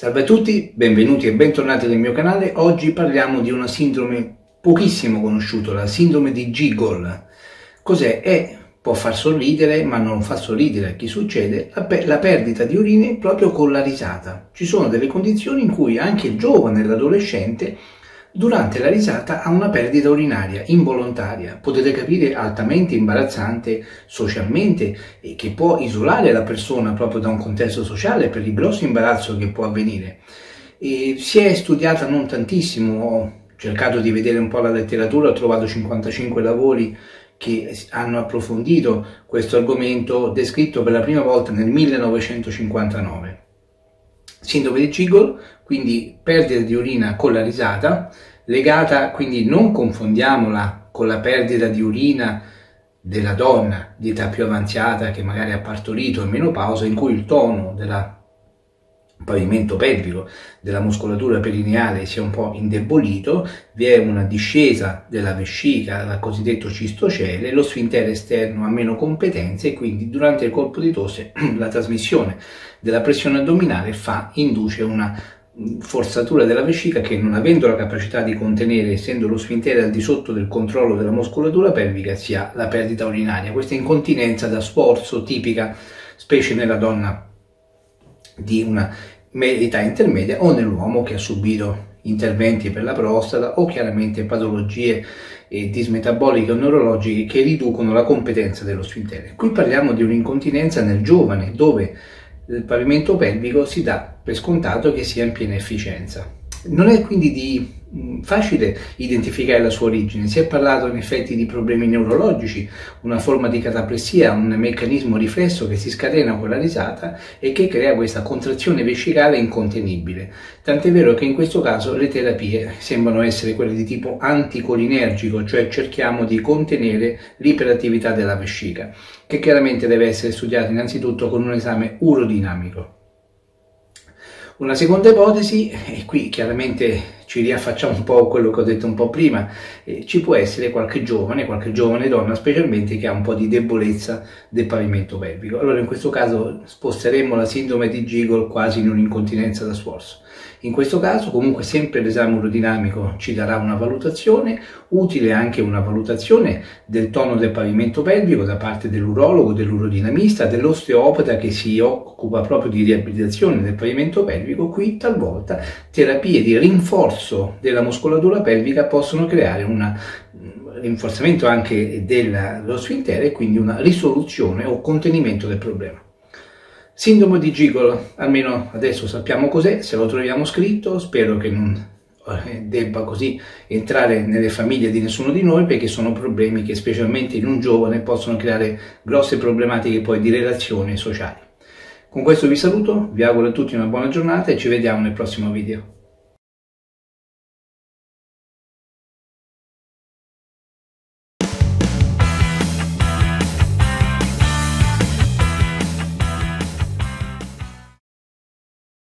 Salve a tutti, benvenuti e bentornati nel mio canale. Oggi parliamo di una sindrome pochissimo conosciuta, la sindrome di Giggle. Cos'è? È, può far sorridere, ma non fa sorridere a chi succede, la, per la perdita di urine proprio con la risata. Ci sono delle condizioni in cui anche il giovane, l'adolescente, durante la risata ha una perdita urinaria involontaria, potete capire altamente imbarazzante socialmente e che può isolare la persona proprio da un contesto sociale per il grosso imbarazzo che può avvenire. E si è studiata non tantissimo, ho cercato di vedere un po' la letteratura, ho trovato 55 lavori che hanno approfondito questo argomento descritto per la prima volta nel 1959. Sindrome di Giggle, quindi perdita di urina con la risata, legata, quindi non confondiamola con la perdita di urina della donna di età più avanzata che magari ha partorito in menopausa, in cui il tono del pavimento pelvico della muscolatura perineale si è un po' indebolito, vi è una discesa della vescica, dal cosiddetto cistocele, lo sfintere esterno ha meno competenze e quindi durante il colpo di tosse la trasmissione della pressione addominale fa, induce una forzatura della vescica che non avendo la capacità di contenere, essendo lo sfintere al di sotto del controllo della muscolatura pelvica, si ha la perdita urinaria. Questa incontinenza da sforzo tipica, specie nella donna di una età intermedia o nell'uomo che ha subito interventi per la prostata o chiaramente patologie eh, dismetaboliche o neurologiche che riducono la competenza dello sfintere. Qui parliamo di un'incontinenza nel giovane dove il pavimento pelvico si dà per scontato che sia in piena efficienza. Non è quindi di facile identificare la sua origine, si è parlato in effetti di problemi neurologici, una forma di cataplessia, un meccanismo riflesso che si scatena con la risata e che crea questa contrazione vescicale incontenibile. Tant'è vero che in questo caso le terapie sembrano essere quelle di tipo anticolinergico, cioè cerchiamo di contenere l'iperattività della vescica, che chiaramente deve essere studiata innanzitutto con un esame urodinamico. Una seconda ipotesi, e qui chiaramente ci riaffacciamo un po' a quello che ho detto un po' prima, eh, ci può essere qualche giovane, qualche giovane donna specialmente che ha un po' di debolezza del pavimento pelvico. Allora in questo caso sposteremmo la sindrome di Giggle quasi in un'incontinenza da sforzo. In questo caso comunque sempre l'esame urodinamico ci darà una valutazione, utile anche una valutazione del tono del pavimento pelvico da parte dell'urologo, dell'urodinamista, dell'osteopata che si occupa proprio di riabilitazione del pavimento pelvico. Qui talvolta terapie di rinforzo della muscolatura pelvica possono creare un rinforzamento anche dello sfintere e quindi una risoluzione o contenimento del problema. Sindrome di Gigolo, almeno adesso sappiamo cos'è, se lo troviamo scritto, spero che non eh, debba così entrare nelle famiglie di nessuno di noi perché sono problemi che specialmente in un giovane possono creare grosse problematiche poi di relazioni sociali. Con questo vi saluto, vi auguro a tutti una buona giornata e ci vediamo nel prossimo video.